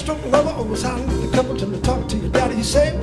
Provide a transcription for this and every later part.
backstroke lover always hiding with the couple till you talk to your daddy. He said,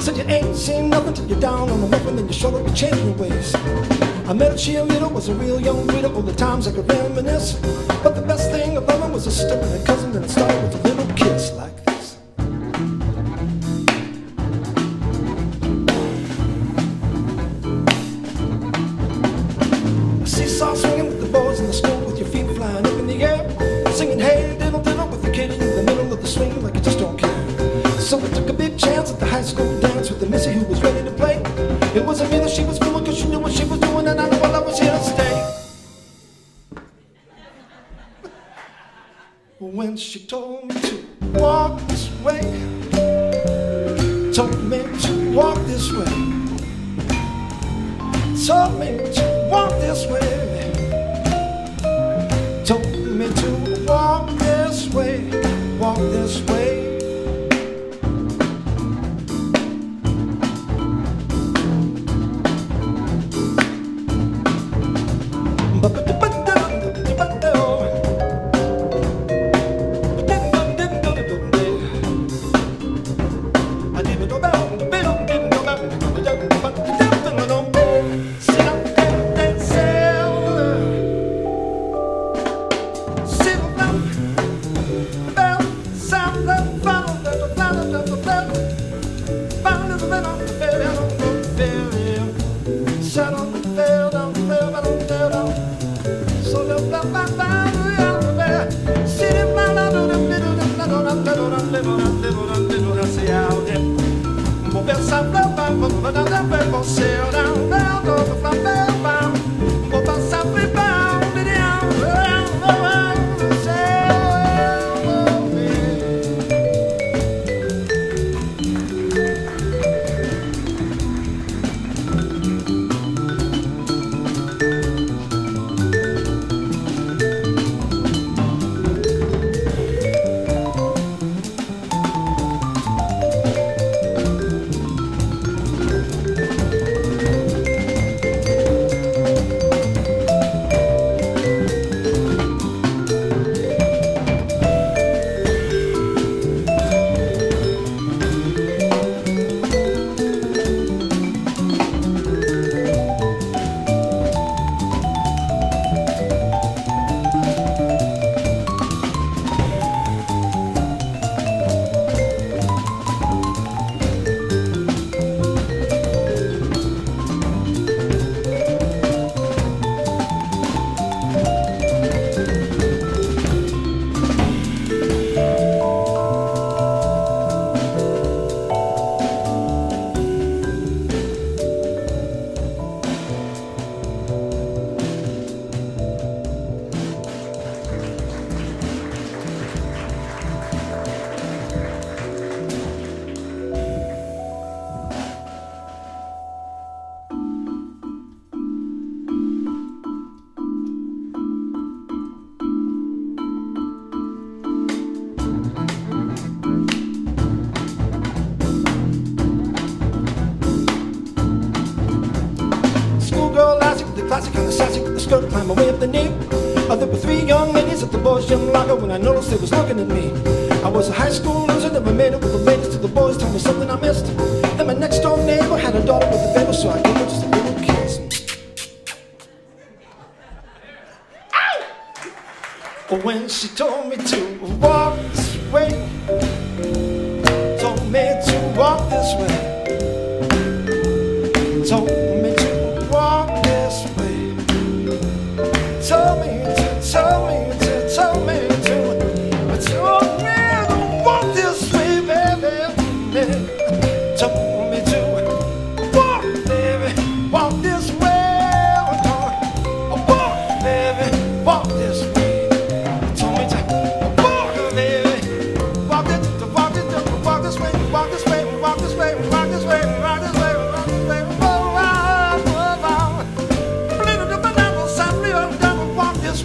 said you ain't seen nothing till you're down on the muffin, then you up, you change your ways. I met a cheerleader, was a real young widow, all the times I could reminisce. But the best thing of loving was a sister cousin, and it started with a little kiss like So we took a big chance at the high school dance with the missy who was ready to play. It wasn't me that she was fooling cause she knew what she was doing and I knew well I was here to stay. When she told me to walk this way, told me to walk this way, told me to walk this way, Schoolgirl classic kind of sassy with the skirt climb away up the knee. Uh, there were three young ladies at the boys' gym locker when I noticed they was looking at me. I was a high school loser, never made it with the ladies till the boys told me something I missed. Then my next door neighbor had a daughter with a baby, so I gave her just a little kiss. But when she told me to walk this way, told me to walk this way,